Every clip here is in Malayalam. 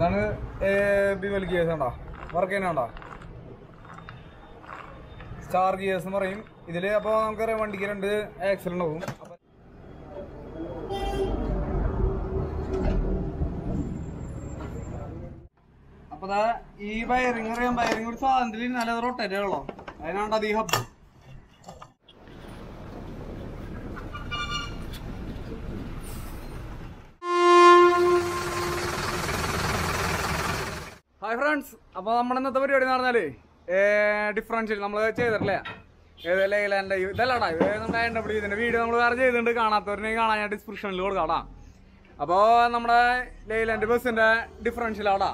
ഇതാണ് ബിവൽ ഗിയേഴ്സ് ഉണ്ടോ വർക്ക് ചെയ്യുന്നുണ്ടോ സ്റ്റാർ ഗിയേഴ്സ് എന്ന് പറയും. ഇതിൽ അപ്പൊ നമുക്കറിയാം വണ്ടിക്ക് രണ്ട് ആക്സിൽ ഉണ്ടാവും. അപ്പൊ ഈ വയറിംഗ് അറിയാം. വയറിംഗ് ഒരു സാധനത്തിൽ നല്ല റൊട്ടേറ്റ് ഉള്ളോ അതിനാണ്ട് അത് ഹായ് ഫ്രണ്ട്സ് അപ്പോൾ നമ്മുടെ ഇന്നത്തെ പരിപാടി എന്ന് പറഞ്ഞാൽ ഡിഫറൻഷ്യൽ നമ്മൾ ചെയ്തിട്ടില്ലേ? ഏതല്ലേ ലൈലാന്റെ ഇതല്ലടാ ഇത് നമ്മുടെ ഇതിന്റെ വീഡിയോ നമ്മൾ വേറെ ചെയ്തിട്ടുണ്ട്. കാണാത്തവരിനെ കാണാൻ ഞാൻ ഡിസ്ക്രിപ്ഷനിൽ കൊടുക്കാടാ അപ്പോൾ നമ്മുടെ ലൈലാൻഡ് ബസ്സിന്റെ ഡിഫറൻഷ്യൽ ആടാ.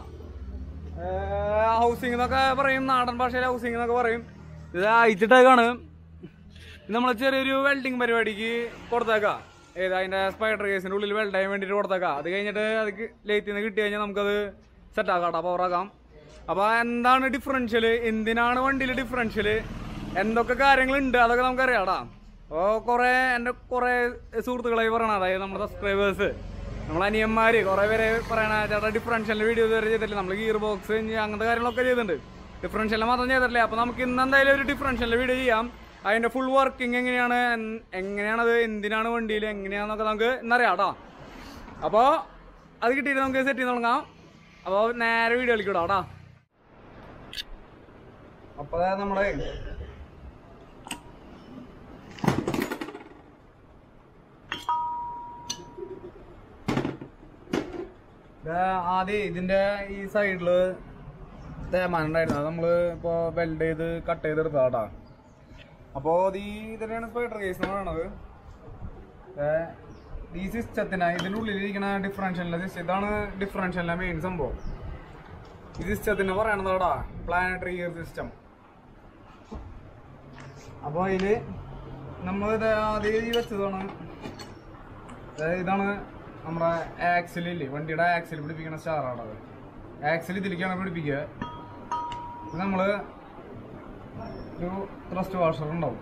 ഹൗസിംഗ് എന്നൊക്കെ പറയും. നാടൻ ഭാഷയിൽ ഹൗസിംഗ് എന്നൊക്കെ പറയും. ഇത് അയച്ചിട്ടേക്കാണ് നമ്മൾ ചെറിയൊരു വെൽഡിങ് പരിപാടിക്ക് കൊടുത്തേക്കാം. ഏതാ അതിന്റെ സ്പൈഡർ കേസിന്റെ ഉള്ളിൽ വെൽഡ് ചെയ്യാൻ വേണ്ടിയിട്ട് കൊടുത്തേക്കാം. അത് കഴിഞ്ഞിട്ട് അത് ലേറ്റിൽ നിന്ന് കിട്ടി കഴിഞ്ഞാൽ നമുക്കത് സെറ്റ് ആക്കാം കേട്ടോ പവറാക്കാം അപ്പൊ എന്താണ് ഡിഫറൻഷ്യൽ എന്തിനാണ് വണ്ടിയിൽ ഡിഫറൻഷ്യൽ എന്തൊക്കെ കാര്യങ്ങളുണ്ട്? അതൊക്കെ നമുക്കറിയാടാ. അപ്പോൾ കുറേ എന്റെ കുറേ സുഹൃത്തുക്കളായി പറയണ അതായത് നമ്മുടെ സബ്സ്ക്രൈബേഴ്സ് നമ്മളെ അനിയന്മാര് കുറേ പേര് പറയണ ചേട്ടാ ഡിഫറൻഷ്യലിന്റെ വീഡിയോ ഇതുവരെ ചെയ്തിട്ടില്ല. നമ്മൾ ഗിയർ ബോക്സ് അങ്ങനത്തെ കാര്യങ്ങളൊക്കെ ചെയ്തിട്ടുണ്ട്. ഡിഫറൻഷ്യലിനെ മാത്രം ചെയ്തിട്ടില്ല. അപ്പോൾ നമുക്ക് ഇന്ന് എന്തായാലും ഒരു ഡിഫറൻഷ്യലിന്റെ വീഡിയോ ചെയ്യാം. അതിന്റെ ഫുൾ വർക്കിംഗ് എങ്ങനെയാണ് എങ്ങനെയാണത് എന്തിനാണ് വണ്ടിയിൽ എങ്ങനെയാണെന്നൊക്കെ നമുക്ക് ഇന്നറിയാം കേട്ടോ അപ്പോൾ അത് കിട്ടിയിട്ട് നമുക്ക് സെറ്റ് ചെയ്ത് തുടങ്ങാം. അപ്പോൾ നേരെ വീഡിയോ കളിക്കൂടാ കേട്ടോ. നമ്മളെ ആദ്യം ഇതിന്റെ ഈ സൈഡിൽ തേമാനുണ്ടായിരുന്നു അത് നമ്മൾ ഇപ്പൊ വെൽഡ് ചെയ്ത് കട്ട് ചെയ്തെടുത്താ കേട്ടാ അപ്പോ ഇത് ഇതിനാണ് സ്പൈഡർ കേസ് എന്ന് പറയണത്. ഈ സിസ്റ്റത്തിന് ഇതിന്റെ ഉള്ളിലിരിക്കുന്ന ഡിഫറൻഷ്യൽ സിസ്റ്റം. ഇതാണ് ഡിഫറൻഷ്യലിന്റെ മെയിൻ സംഭവം. ഈ സിസ്റ്റത്തിന് പറയണത് പ്ലാനറ്ററി ഇയർ സിസ്റ്റം അപ്പൊ അതിൽ നമ്മൾ ഇത് ആദ്യം വെച്ചതാണ്. ഇതാണ് നമ്മുടെ ആക്സിലില്ലേ വണ്ടിയുടെ ആക്സിൽ പിടിപ്പിക്കുന്ന സ്റ്റാറാണ് അത്. ആക്സിൽ ഇതിലേക്കാണ് പിടിപ്പിക്കുക. നമ്മൾ ഒരു ത്രസ്റ്റ് വാഷർ ഉണ്ടാവും.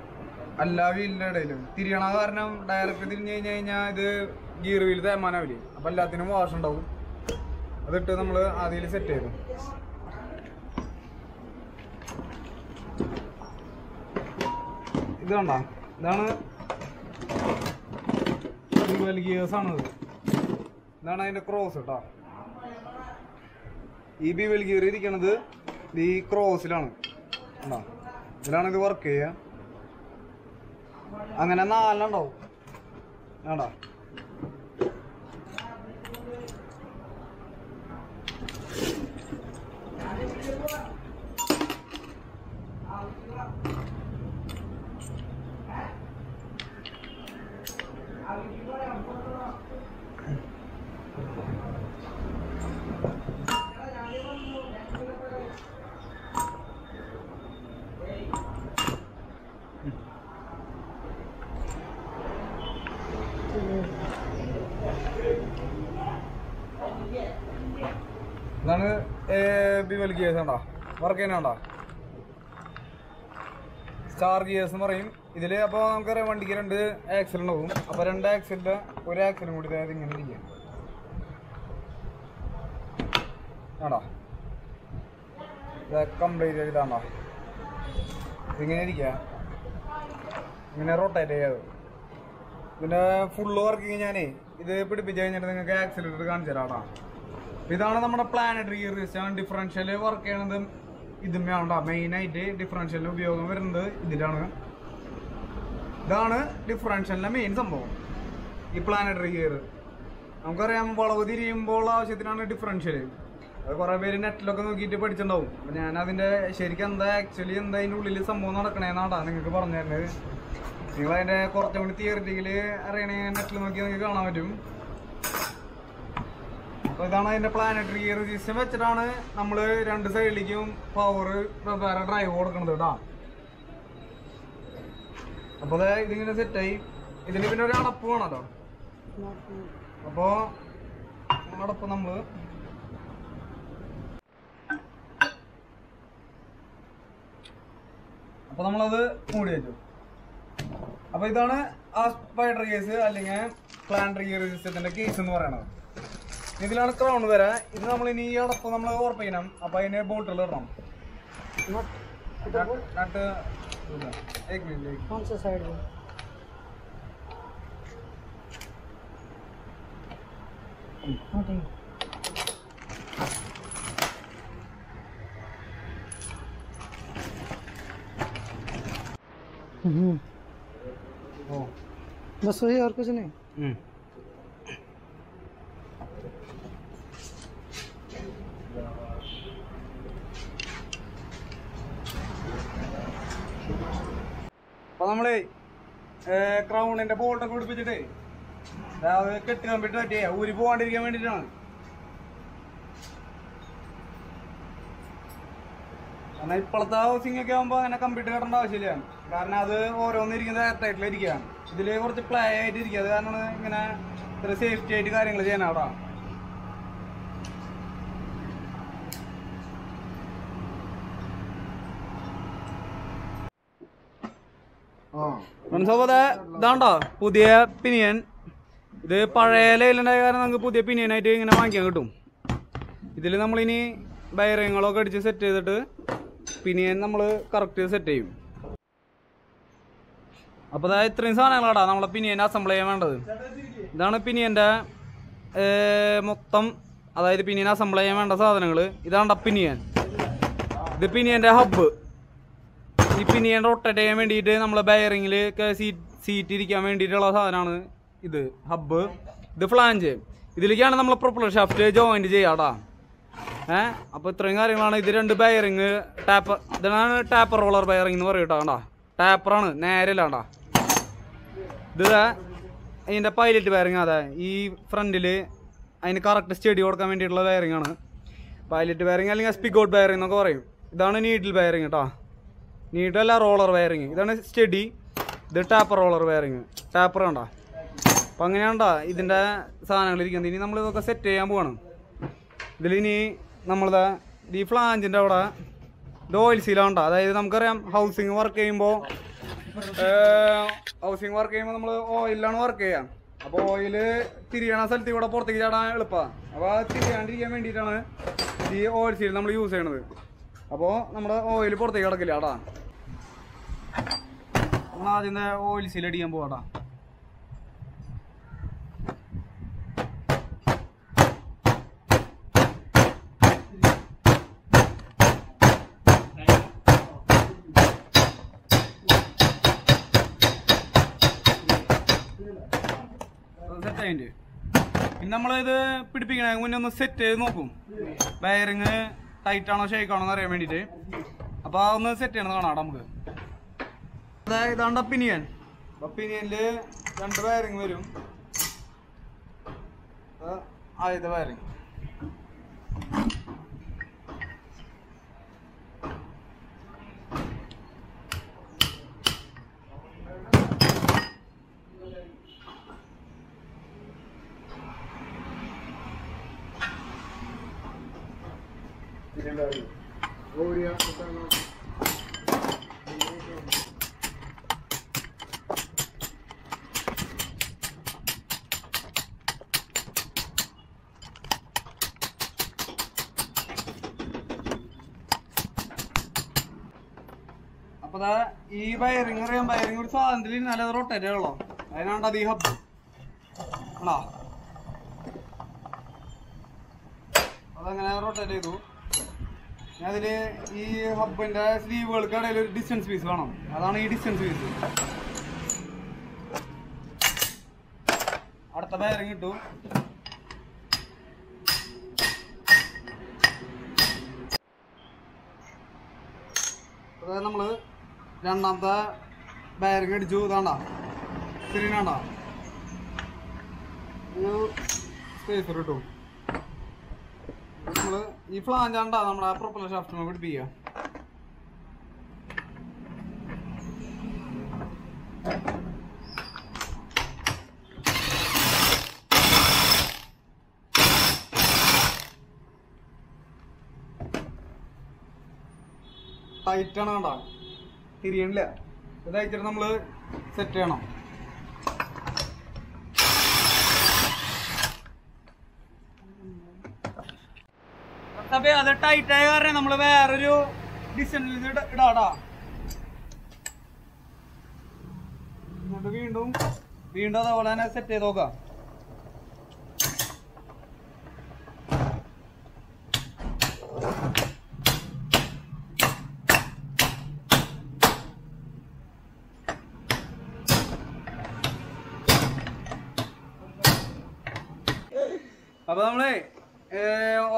എല്ലാ വീലിന്റെ ഇടയിലും തിരിയണ കാരണം ഡയറക്റ്റ് തിരിഞ്ഞു കഴിഞ്ഞു കഴിഞ്ഞാൽ ഇത് ഗിയർ വീൽ തേമാനാവില്ലേ അപ്പൊ എല്ലാത്തിനും വാഷ് ഉണ്ടാവും. അതിട്ട് നമ്മൾ ആദ്യ സെറ്റ് ചെയ്തു. ഇതാണ്ടാ ഇതാണ് ഗിയേഴ്സ് ആണ് ഇത് ഇതാണ് അതിന്റെ ക്രോസ് കേട്ടോ ഈ ബി വെൽ ഗിയർ ഇരിക്കണത് ഈ ക്രോസിലാണ് ഇതിലാണ് ഇത് വർക്ക് ചെയ്യുക അങ്ങനെ നാലെണ്ണം ഉണ്ടാവും. വേണ്ട ഇതാണ് ബിവൽ ഗിയേഴ്സ് ഉണ്ടോ? വർക്ക് ചെയ്യുന്നുണ്ടോ സ്റ്റാർ ഗിയേഴ്സ് എന്ന് പറയും. ഇതിൽ അപ്പോൾ നമുക്കറിയാം വണ്ടിക്ക് രണ്ട് ആക്സിൽ ഉണ്ടാവും. അപ്പോൾ രണ്ട് ആക്സിഡന്റ് ഒരു ആക്സിലും കൂടി അതായത് ഇങ്ങനെ ഇരിക്കുക ആണോ? ഇത് കംപ്ലീറ്റ് ആയിട്ടാണോ ഇതിങ്ങനെ ഇരിക്കുക ഇങ്ങനെ റൊട്ടേറ്റ് ചെയ്യാതെ പിന്നെ ഫുള്ള് വർക്കിങ് ഞാനേ ഇത് പിടിപ്പിച്ച് കഴിഞ്ഞിട്ട് നിങ്ങൾക്ക് ആക്സിലേറ്റർ കാണിച്ചു തരാം ഇതാണ് നമ്മുടെ പ്ലാനറ്ററി സിസ്റ്റം ഡിഫറൻഷ്യൽ വർക്ക് ചെയ്യണത്. മെയിൻ ആയിട്ട് ഡിഫറൻഷ്യലിന് ഉപയോഗം വരുന്നത് ഇതിലാണ്. ഇതാണ് ഡിഫറൻഷ്യലിന്റെ മെയിൻ സംഭവം. ഈ പ്ലാനറ്ററി ഗിയർ നമുക്കറിയാം വളവ് തിരിയുമ്പോൾ ആവശ്യത്തിനാണ് ഡിഫറൻഷ്യൽ അത് കുറെ പേര് നെറ്റിലൊക്കെ നോക്കിയിട്ട് പഠിച്ചിട്ടുണ്ടാവും. അപ്പൊ ഞാൻ അതിന്റെ ശരിക്കും എന്താ ആക്ച്വലി എന്താ അതിന്റെ ഉള്ളിൽ സംഭവം നടക്കണേന്നാണ്ടാ നിങ്ങൾക്ക് പറഞ്ഞു തരുന്നത് നിങ്ങൾ അതിന്റെ കുറച്ചും കൂടി തിയറിറ്റിക്കൽ അറിയണേ നെറ്റിൽ നോക്കി നിങ്ങൾക്ക് കാണാൻ പറ്റും. അപ്പൊ ഇതാണ് അതിന്റെ പ്ലാനറ്ററി സിസ്റ്റം വെച്ചിട്ടാണ് നമ്മൾ രണ്ട് സൈഡിലേക്കും പവർ വേറെ ഡ്രൈവ് കൊടുക്കുന്നത് കേട്ടോ. അപ്പോൾ അതെ ഇതിങ്ങനെ സെറ്റായി ഇതിന് പിന്നെ ഒരു അടപ്പ് വേണല്ലോ അപ്പോൾ അടപ്പ് നമ്മൾ അപ്പൊ നമ്മളത് മൂടി വെച്ചു. അപ്പോൾ ഇതാണ് ആ സ്പൈഡർ കേസ് അല്ലെങ്കിൽ പ്ലാനറ്ററി ഗിയർ സിസ്റ്റത്തിന്റെ കേസ് എന്ന് പറയണത്. ഇതിലാണ് ക്രൗൺ വരെ ഇത് നമ്മൾ ഇനി ഈ അടപ്പ് നമ്മൾ ഉറപ്പിക്കണം അപ്പൊ അതിന് ബോൾട്ടുകൾ ഇടണം നട്ട് ഇതാ. एक मिनट, एक कौन सा साइड में हाँ ठीक हम्म ഓ बस वही और कुछ नहीं അപ്പൊ നമ്മൾ ക്രൗണിന്റെ ബോൾട്ടൊക്കെ പിടിപ്പിച്ചിട്ട് കെട്ടി കമ്പിട്ട് പറ്റിയേ ഊരി പോവാണ്ടിരിക്കാൻ വേണ്ടിട്ടാണ്. കാരണം ഇപ്പോഴത്തെ ഹൗസിംഗ് ഒക്കെ ആകുമ്പോൾ അങ്ങനെ കമ്പ്യൂട്ടർ കെട്ടേണ്ട ആവശ്യമില്ല. കാരണം അത് ഓരോന്നിരിക്കുന്നത് ഇരിക്കുകയാണ് ഇതിൽ കുറച്ച് പ്ലേ ആയിട്ട് ഇരിക്കുക അത് കാരണം ഇങ്ങനെ സേഫ്റ്റി ആയിട്ട് കാര്യങ്ങൾ ചെയ്യാൻ അവിടെ. മനസ്സോപതെ ഇതാണ്ടോ? പുതിയ പിനിയൻ. ഇത് പഴയ ലൈലുണ്ടായ കാരണം നമുക്ക് പുതിയ പിനിയനായിട്ട് ഇങ്ങനെ വാങ്ങിക്കാൻ കിട്ടും. ഇതിൽ നമ്മളിനി ബയറിങ്ങളൊക്കെ അടിച്ച് സെറ്റ് ചെയ്തിട്ട് പിനിയൻ നമ്മൾ കറക്റ്റ് സെറ്റ് ചെയ്യും. അപ്പോൾ അതായത് ഇത്രയും സാധനങ്ങളാടാ നമ്മളെ പിനിയൻ അസംബിൾ ചെയ്യാൻ വേണ്ടത്. ഇതാണ് പിനിയന്റെ മൊത്തം അതായത് പിനിയൻ അസംബിൾ ചെയ്യാൻ വേണ്ട സാധനങ്ങൾ ഇതാണ് പിനിയൻ? ഇത് പിനിയന്റെ ഹബ്ബ് ഈ ഞാൻ റൊട്ടേറ്റ് ചെയ്യാൻ വേണ്ടിയിട്ട് നമ്മളെ ബയറിങ്ങിൽ സീറ്റ് ഇരിക്കാൻ വേണ്ടിയിട്ടുള്ള സാധനമാണ് ഇത് ഹബ്ബ് ഇത് ഫ്ലാഞ്ച് ഇതിലേക്കാണ് നമ്മൾ പ്രൊപ്പലർ ഷാഫ്റ്റ് ജോയിന്റ് ചെയ്യാടാ ഏഹ് അപ്പോൾ ഇത്രയും കാര്യങ്ങളാണ്. ഇത് രണ്ട് ബയറിങ് ടാപ്പർ ഇതാണ് ടാപ്പർ റോളർ ബയറിംഗ് എന്ന് പറയും കേട്ടോ ടാപ്പറാണ് നേരെ കണ്ടാ? ഇത് അതിന്റെ പൈലറ്റ് ബയറിങ് അതെ ഈ ഫ്രണ്ടിൽ അതിന് കറക്റ്റ് സ്റ്റഡി കൊടുക്കാൻ വേണ്ടിയിട്ടുള്ള ബയറിംഗ് ആണ്. പൈലറ്റ് ബയറിങ് അല്ലെങ്കിൽ സ്പിഗോട്ട് ബയറിങ് എന്നൊക്കെ പറയും. ഇതാണ് നീഡിൽ ബയറിങ് കേട്ടോ. നീഡിൽ റോളർ വയറിങ് ഇതാണ് സ്റ്റഡി ഇത് ടാപ്പർ റോളർ വയറിങ് ടാപ്പർ കണ്ട? അപ്പം അങ്ങനെയാണ്ടാ ഇതിന്റെ സാധനങ്ങൾ ഇരിക്കുന്നത്. ഇനി നമ്മൾ ഇതൊക്കെ സെറ്റ് ചെയ്യാൻ പോവാണ്. ഇതിലിനി നമ്മളിതാ ഈ ഫ്ലാഞ്ചിന്റെ അവിടെ ഇത് ഓയിൽ സീലാണ്ട അതായത് നമുക്കറിയാം ഹൗസിങ് വർക്ക് ചെയ്യുമ്പോൾ ഹൗസിങ് വർക്ക് ചെയ്യുമ്പോൾ നമ്മൾ ഓയിലാണ് വർക്ക് ചെയ്യാം. അപ്പോൾ ഓയിൽ തിരിയണ സ്ഥലത്ത് ഇവിടെ പുറത്തേക്ക് ചാടാൻ എളുപ്പമാണ് അപ്പോൾ അത് തിരിയാണ്ടിരിക്കാൻ വേണ്ടിയിട്ടാണ് ഈ ഓയിൽ സീൽ നമ്മൾ യൂസ് ചെയ്യണത്. അപ്പോൾ നമ്മുടെ ഓയിൽ പുറത്തേക്ക് കിടക്കില്ല ആടാ. ആദ്യം ഓയിൽ സീലടിക്കാൻ പോവാടാ. നമ്മളിത് പിടിപ്പിക്കണ മുന്നേ ഒന്ന് സെറ്റ് ചെയ്ത് നോക്കും. വയറിങ് ടൈറ്റാണോ ഷേക്കാണോ എന്ന് അറിയാൻ വേണ്ടിയിട്ട്. അപ്പോൾ അതൊന്ന് സെറ്റ് ചെയ്യണം കാണാം നമുക്ക്. അതായത് ഇതാണ്ട് പിനിയൻ പിനിയനിൽ രണ്ട് വയറിങ് വരും. ആദ്യത്തെ വയറിങ് അപ്പൊ ദാ വയറിങ് അറിയാം വയറിങ് ഒരു സാധനത്തിൽ നല്ല റൊട്ടേറ്റ് ഉള്ളോ അതിനാണ്ട് അധികം ഹബ് ആണോ? അതങ്ങനെ റൊട്ടേറ്റ് ചെയ്തു. അതിൽ ഈ ഹബ്ബിന്റെ സ്ലീവുകൾക്ക് ഇടയിൽ ഒരു ഡിസ്റ്റൻസ് പീസ് വേണം. അതാണ് ഈ ഡിസ്റ്റൻസ് പീസ് അടുത്ത വയറിങ് ഇട്ടു. അതായത് നമ്മൾ രണ്ടാമത്തെ ബയറിങ് അടിച്ചു. ഇതാണ്ട. സ്ക്രീനാണ്ട ഒരു സ്പേസർ കിട്ടും നമ്മൾ ഈ ഫ്ലാഞ്ചാണ്ട നമ്മുടെ പ്രൊപ്പലർ ഷാഫ്റ്റ് പിടിപ്പിക്കുക ടൈറ്റാണ് കണ്ട തിരിയണില്ല. ഇത് അയച്ചിട്ട് നമ്മൾ സെറ്റ് ചെയ്യണം. സെറ്റപ്പ് അത് ടൈറ്റ് ആയ കാരണം നമ്മൾ വേറൊരു ഡിസൈനിൽ ഇടാടാ. എന്നിട്ട് വീണ്ടും വീണ്ടും അതേപോലെ തന്നെ സെറ്റ് ചെയ്ത് നോക്കാം അപ്പൊ നമ്മളെ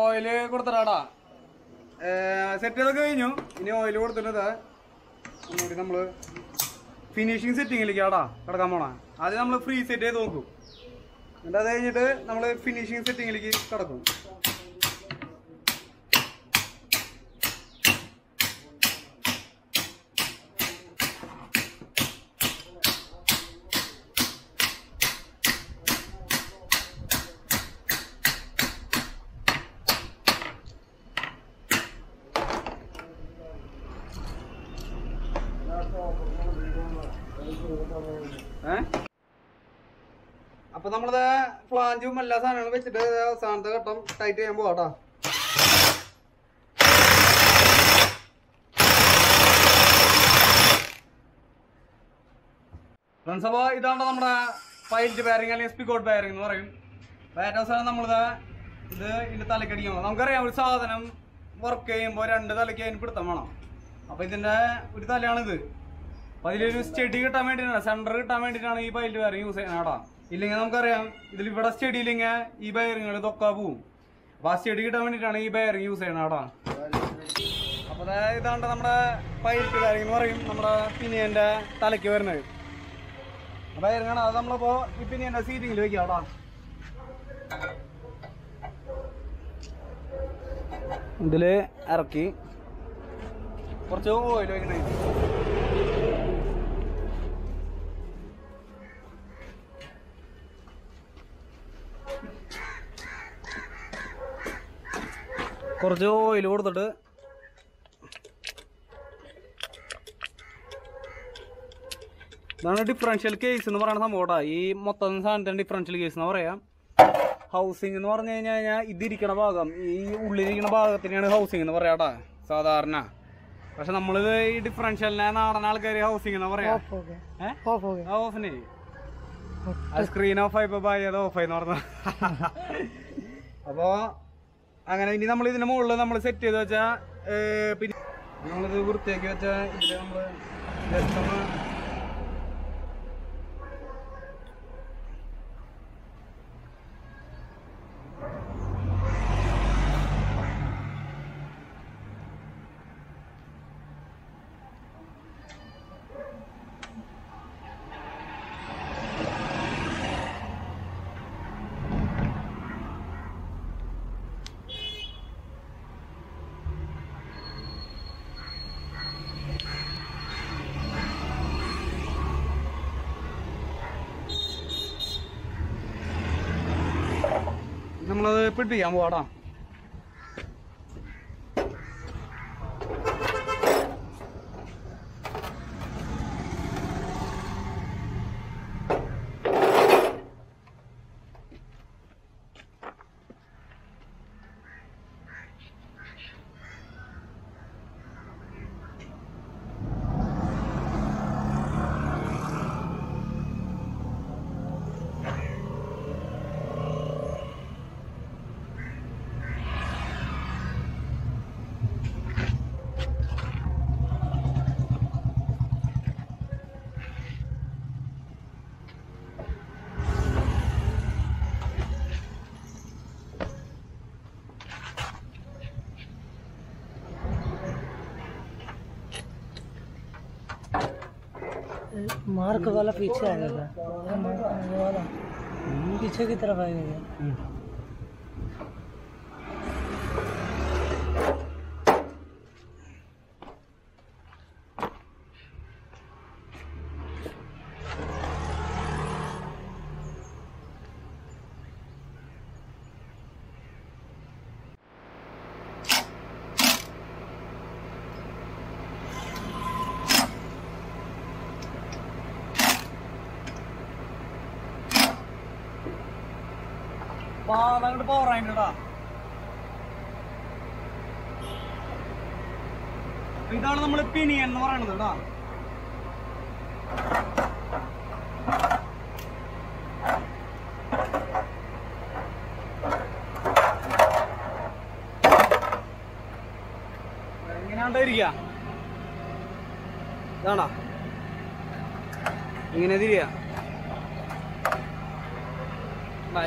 ഓയിൽ കൊടുത്തിടാടാ സെറ്റ് ചെയ്തൊക്കെ കഴിഞ്ഞു. ഇനി ഓയിൽ കൊടുത്തിട്ട് ഒന്നുകൂടി നമ്മൾ ഫിനിഷിങ് സെറ്റിങ്ങിലേക്ക് ആടാ കിടക്കാൻ പോണ. ആദ്യം നമ്മൾ ഫ്രീ സെറ്റ് ചെയ്ത് നോക്കും. എന്നിട്ട് അത് കഴിഞ്ഞിട്ട് നമ്മൾ ഫിനിഷിങ് സെറ്റിങ്ങിലേക്ക് കിടക്കും ഏ? അപ്പൊ നമ്മളിത് ഫ്ലാഞ്ചും എല്ലാ സാധനങ്ങളും വെച്ചിട്ട് അവസാനത്തെ ഘട്ടം ടൈറ്റ് ചെയ്യാൻ പോവാട്ടാ ഫ്രണ്ട്സ് അപ്പോൾ ഇതാണ് നമ്മുടെ പൈറ്റ് ബെയറിങ് അല്ലെങ്കിൽ സ്പിക്കോട്ട് ബെയറിങ് എന്ന് പറയും. അപ്പോൾ അവസാനം നമ്മളിത് ഇത് ഇതിന്റെ തലക്കടിക്കണം നമുക്കറിയാം ഒരു സാധനം വർക്ക് ചെയ്യുമ്പോൾ രണ്ട് തലയ്ക്ക് അതിന് പിടുത്തം വേണം. അപ്പോൾ ഇതിന്റെ ഒരു തലയാണിത്. അപ്പൊ അതിലൊരു സ്റ്റഡി കിട്ടാൻ വേണ്ടിയിട്ടാണ് സെന്റർ കിട്ടാൻ വേണ്ടിയിട്ടാണ് ഈ പൈറ്റ് വയറിംഗ് യൂസ് ചെയ്യുന്നത് ഇല്ലെങ്കിൽ നമുക്കറിയാം ഇതിൽ ഇവിടെ സ്റ്റഡി ഇല്ലെങ്കിൽ ഈ ബയറിങ്ങൾ തൊക്കാ പോവും. അപ്പൊ ആ സ്റ്റഡി കിട്ടാൻ വേണ്ടിയിട്ടാണ് ഈ ബയറിങ് യൂസ് ചെയ്യുന്നത് കേട്ടോ. അപ്പൊ ഇതാണ്ട് നമ്മുടെ പൈപ്പ് കാര്യങ്ങൾ പറയും നമ്മുടെ പിനിയന്റെ തലയ്ക്ക് വരുന്നത്. ബയറിംഗാണ് അത് നമ്മളിപ്പോ ഈ പിനിയന്റെ സീറ്റിങ്ങിൽ വെക്കാം കേട്ടോ. ഇതിൽ ഇറക്കി കുറച്ച് ഓയിൽ വെക്കണേ കുറച്ച് ഓയിൽ കൊടുത്തിട്ട് ഇതാണ് ഡിഫറൻഷ്യൽ കേസ് എന്ന് പറയുന്ന സംഭവം ഈ മൊത്തം സാധനത്തിന് ഡിഫറൻഷ്യൽ കേസ് എന്ന് പറയാം. ഹൗസിംഗ് എന്ന് പറഞ്ഞു കഴിഞ്ഞാൽ കഴിഞ്ഞാൽ ഇതിരിക്കണ ഭാഗം ഈ ഉള്ളിലിരിക്കണ ഭാഗത്തിനെയാണ് ഹൗസിംഗ് എന്ന് പറയാം കേട്ടോ സാധാരണ. പക്ഷെ നമ്മളിത് ഈ ഡിഫറൻഷ്യലിനെ നാടൻ ആൾക്കാർ ഹൗസിംഗ് എന്ന് പറയാം. ഓഫിനെ സ്ക്രീൻ ഓഫ് ആയി ബൈ അത് ഓഫായി എന്ന് പറഞ്ഞു അപ്പോ അങ്ങനെ ഇനി നമ്മൾ ഇതിന് മുകളിൽ നമ്മൾ സെറ്റ് ചെയ്ത് വെച്ചാൽ പിന്നെ നമ്മളിത് വൃത്തിയാക്കി വെച്ചാൽ ഇതിൽ നമ്മൾ നമ്മളത് ചെയ്യാൻ പോവാടാ. मार्क वाला पीछे आ गया था। मार्क वाला। पीछे की तरफ़ आ गया। हम्म। അങ്ങോട്ട് പവർ ആയിട്ടാ ഇതാണ് നമ്മൾ പിനിയൻ എന്ന് പറയണത് കേട്ടാ. ഇരിക്കുക ഇതാണോ? ഇങ്ങനെ തിരിയ?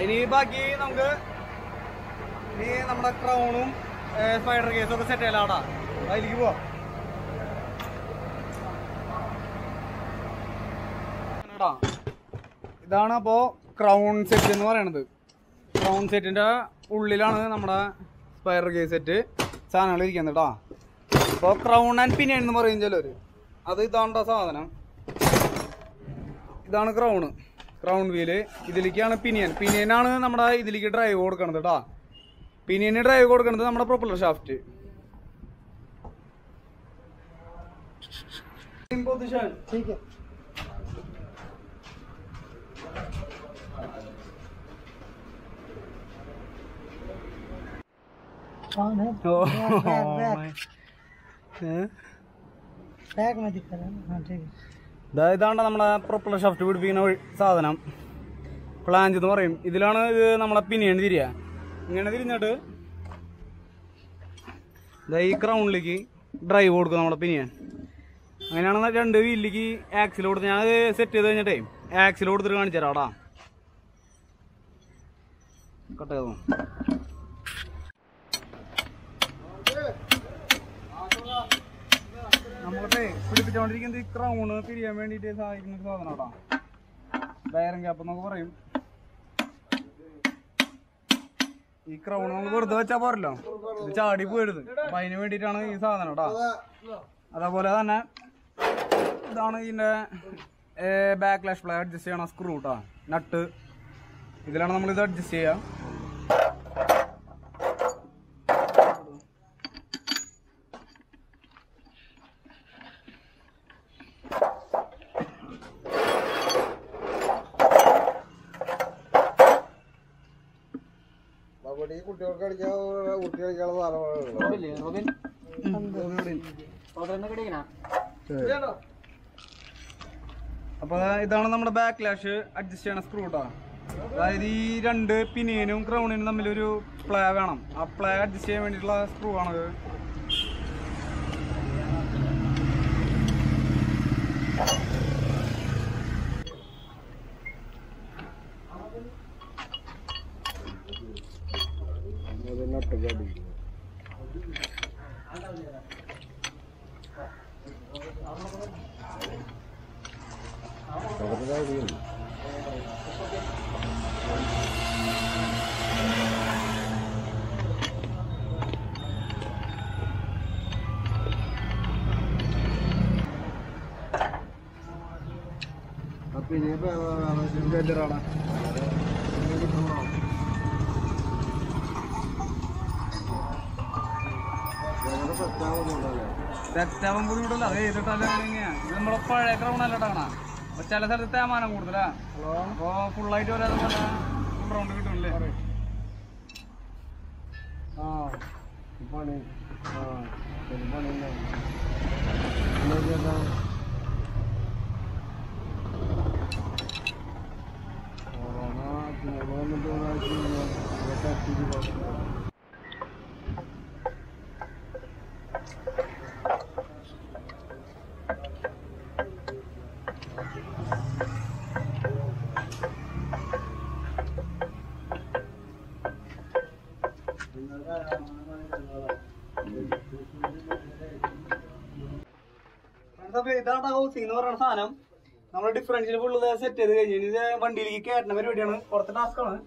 ഇനി ബാക്കി നമുക്ക് ഇനി നമ്മുടെ ക്രൗണും സ്പൈഡർ കേസും ഒക്കെ സെറ്റ് ചെയ്യലാടാ. അതിലേക്ക് പോവാം. ഇതാണ് അപ്പോ ക്രൗൺ സെറ്റ് എന്ന് പറയണത്. ക്രൗൺ സെറ്റിന്റെ ഉള്ളിലാണ് നമ്മുടെ സ്പൈഡർ കേസ് സെറ്റ് സാധനങ്ങൾ ഇരിക്കുന്നത് കേട്ടോ അപ്പോൾ ക്രൗൺ ആൻഡ് എന്ന് പറയും ചിലര്. അത് ഇതാണ്ട സാധനം? ഇതാണ് ക്രൗണ് ക്രൗൺ വീല് ഇതിലേക്കാണ് പിനിയൻ പിനിയനാണ് നമ്മുടെ ഇതിലേക്ക് ഡ്രൈവ് കൊടുക്കണത് കേട്ടോ പിനിയന് ഡ്രൈവ് കൊടുക്കുന്നത് നമ്മുടെ പ്രൊപ്പലർ ഷാഫ്റ്റ് പൊസിഷൻ ठीक है कौन है Oh, बैक बैक ഏഹ് बैक में दिखा रहा है ना हाँ ठीक है ദാ ഇതാണ് നമ്മുടെ പ്രൊപ്പലർ ഷാഫ്റ്റ് പിടിപ്പിക്കുന്ന സാധനം. ഫ്ലാഞ്ച് എന്ന് പറയും. ഇതിലാണ് ഇത് നമ്മളെ പിന്നെയാണ് തിരിയുക ഇങ്ങനെ തിരിഞ്ഞിട്ട് ഈ ക്രൗണ്ടിലേക്ക് ഡ്രൈവ് കൊടുക്കും നമ്മുടെ പിനിയൻ. അങ്ങനെയാണ് രണ്ട് വീലിലേക്ക് ആക്സിൽ കൊടുത്ത് ഞാൻ സെറ്റ് ചെയ്ത് കഴിഞ്ഞിട്ടേ ആക്സിൽ കൊടുത്തിട്ട് കാണിച്ചു തരാം കട്ട് ചെയ്തോ നമ്മളിപ്പോ പിടിപ്പിച്ചോണ്ടിരിക്കുന്നത് ഈ ക്രൗണ് പിരിയാൻ വേണ്ടിട്ട് സഹായിക്കുന്ന ഒരു സാധനം കേട്ടോ ബയറിംഗ് ക്യാപ്പ് നമുക്ക് പറയും. ഈ ക്രൗൺ നമ്മൾ വെറുതെ വെച്ചാ പോരല്ലോ. ചാടി പോരുത് അപ്പൊ അതിന് വേണ്ടിയിട്ടാണ് ഈ സാധനം കേട്ടോ അതേപോലെ തന്നെ ഇതാണ് ഇതിന്റെ ബാക്ക് ലാഷ് പ്ലേ അഡ്ജസ്റ്റ് ചെയ്യണ സ്ക്രൂ നട്ട് ഇതിലാണ് നമ്മൾ ഇത് അഡ്ജസ്റ്റ് ചെയ്യുക അവിടെ ഈ കുട്ടികൾക്ക് കളിക്കാൻ കുട്ടി കളിക്കാനുള്ള സാധനമാണ് അപ്പൊ ദാ ഇതാണ് നമ്മുടെ ബാക്ക് ലാഷ് അഡ്ജസ്റ്റ് ചെയ്യണ സ്ക്രൂ കേട്ടോ അതായത് ഈ രണ്ട് പിനിയനും ക്രൗണിനും തമ്മിൽ ഒരു പ്ലേ വേണം. ആ പ്ലേ അഡ്ജസ്റ്റ് ചെയ്യാൻ വേണ്ടിയിട്ടുള്ള സ്ക്രൂ ആണത്. അപ്പൊ ഇനിയിപ്പോ ഗല്ലറാണ് തെറ്റാവാൻ ബുദ്ധിമുട്ടല്ല അത് ചെയ്തിട്ടല്ല തന്നെയാ ഇത് നമ്മളെ പഴയ ക്രൗൺ അല്ല കാണാ അപ്പൊ ചില സ്ഥലത്ത് തേമാനം കൂടുതലാ. അപ്പൊ ഫുള്ളായിട്ട് വരാതെ പോലെ റൗണ്ട് കിട്ടുമല്ലേ ആ പണി. ആ ഇതാണ് ഹൗസിംഗ് എന്ന് പറയുന്ന സാധനം നമ്മൾ ഡിഫറൻഷ്യൽ ഫുള്ള് സെറ്റ് ചെയ്ത് കഴിഞ്ഞു ഇനി ഇത് വണ്ടിയിലേക്ക് കയറ്റുന്ന പരിപാടിയാണ് പുറത്തെ ടാസ്ക് ആണ്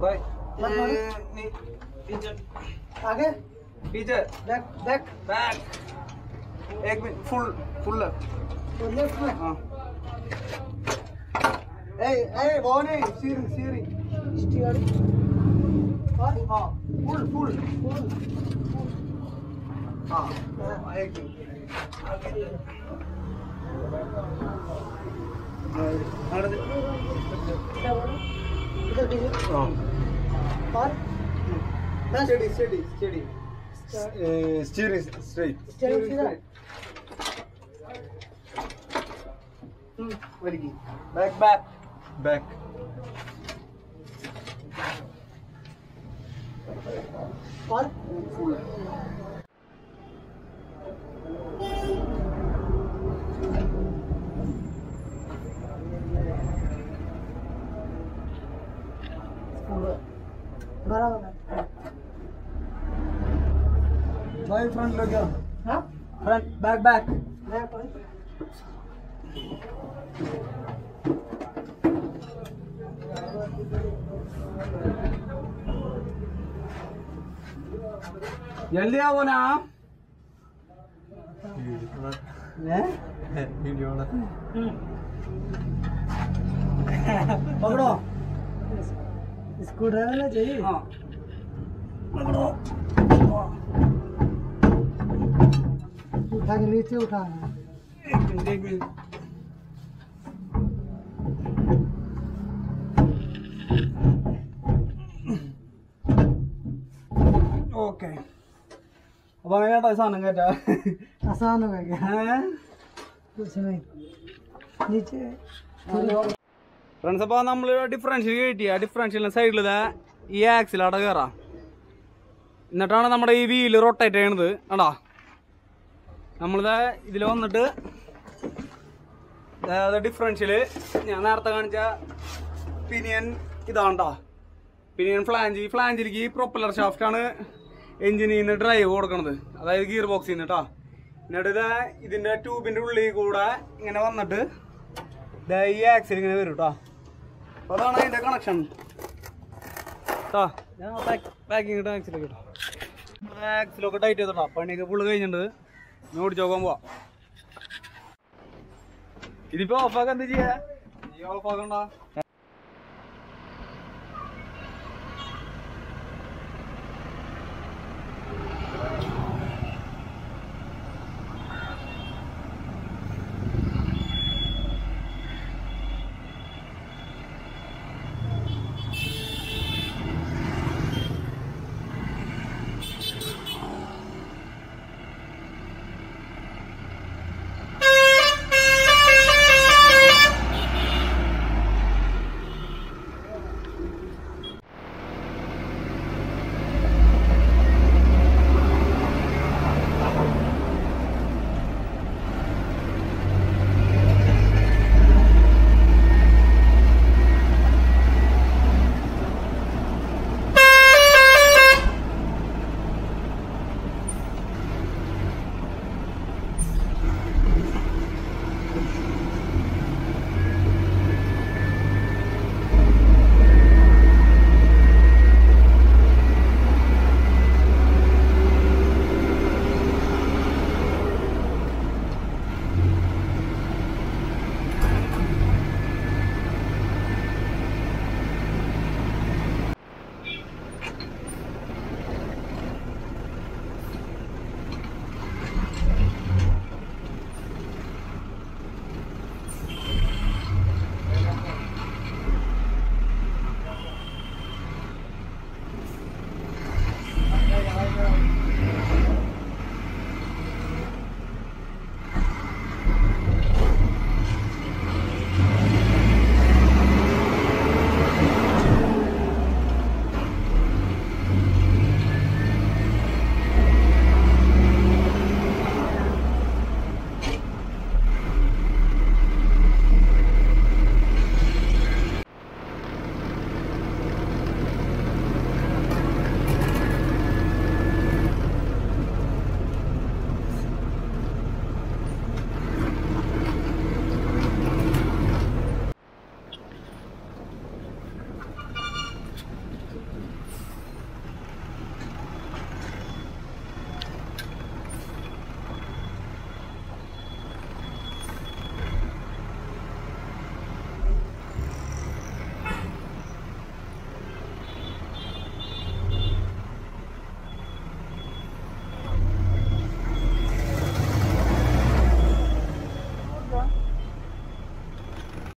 Bye. നീ- पीछे आगे पीछे बैक बैक बैक एक मिनट फुल फुल लेफ्ट तो लेफ्ट में हाँ ए ए वो नहीं सीरी सीरी स्टीयरिंग और हाँ फुल फुल फुल हाँ एक और steady steady steady steering straight steering straight back back back और बराबर। भाई फ्रंट लग। गया हाँ? फ्रंट बैक बैक जल्दी आओ ना पकड़ो। स्क्रू ड्राइवर ना चाहिए। हाँ। उठा के नीचे उठा। एक मिनट एक मिनट। അപ്പൊ കേട്ടോ സാധനം കേട്ടോ സാധനം ഫ്രണ്ട്സ് അപ്പൊ നമ്മൾ ഡിഫറൻഷ്യൽ കയറ്റി ആ ഡിഫറൻഷ്യലിന് സൈഡിൽ ഈ ആക്സിൽ അവിടെ കയറാം എന്നിട്ടാണ് നമ്മുടെ ഈ വീൽ റൊട്ടേറ്റ് ചെയ്യണത്. ആടാ നമ്മളിതാ ഇതിൽ വന്നിട്ട് അതായത് ഡിഫറൻഷ്യൽ ഞാൻ നേരത്തെ കാണിച്ച പിനിയൻ ഇതാണ്ടാ. പിനിയൻ ഫ്ലാഞ്ച് ഈ ഫ്ലാഞ്ചിലേക്ക് പ്രൊപ്പലർ ഷാഫ്റ്റാണ് എഞ്ചിനിൽ നിന്ന് ഡ്രൈവ് കൊടുക്കണത്. അതായത് ഗിയർ ബോക്സിൽ നിന്ന് കേട്ടോ എന്നിട്ട് ഇതാ ഇതിന്റെ ട്യൂബിന്റെ ഉള്ളിൽ കൂടെ ഇങ്ങനെ വന്നിട്ട് ഡൈ ഈ ആക്സിൽ ഇങ്ങനെ വരും കേട്ടോ അപ്പൊ അതാണ് അതിന്റെ കണക്ഷൻ കേട്ടോ ഞാൻ പാക്കിങ് ഇട്ട ആക്സിലൊക്കെ കേട്ടോ ആക്സിലൊക്കെ ടൈറ്റ് ചെയ്തോട്ടോ പണിയൊക്കെ ഫുള്ള് കഴിഞ്ഞിട്ടുണ്ട്. ഞാൻ ഓടിച്ചു നോക്കാൻ പോവാ. ഇതിപ്പോ ഓഫാക്കാൻ എന്താ ചെയ്യാ? ഈ ഓഫാക്കണ്ട